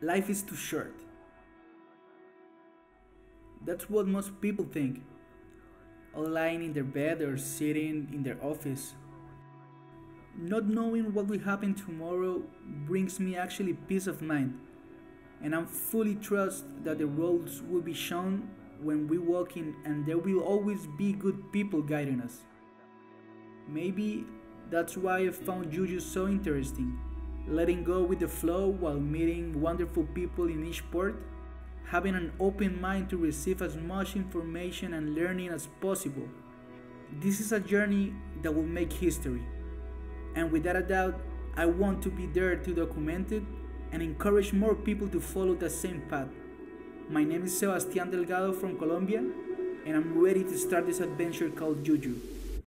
Life is too short. That's what most people think. All lying in their bed or sitting in their office. Not knowing what will happen tomorrow brings me actually peace of mind, and I'm fully trust that the roads will be shown when we walk in and there will always be good people guiding us. Maybe that's why I found Yuujou so interesting, letting go with the flow while meeting wonderful people in each port having an open mind to receive as much information and learning as possible. This is a journey that will make history. And without a doubt, I want to be there to document it and encourage more people to follow the same path. My name is Sebastian Delgado from Colombia, and I'm ready to start this adventure called Yuujou.